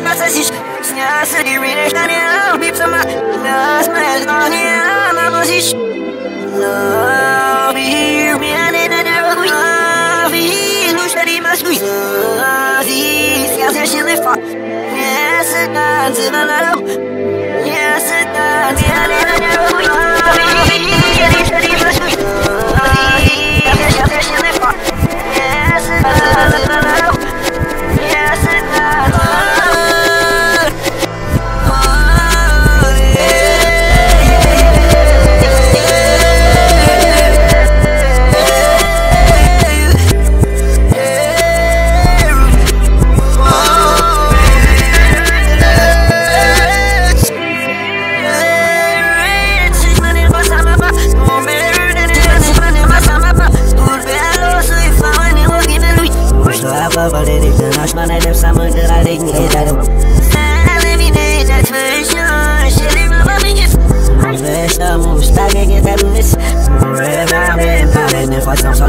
Nasıl hiç Nasıl yüreğden ya Bir zaman Nasıl mezun ya Ama bu hiç Love you Ben en önemli Love you Müşteri meşgul Love you Siyasi yaşlı fa Nasıl Nasıl Nasıl Nós mano deve ser muito da dignidade Estamos, tá que que no isso Reba, reba, reba, façam sol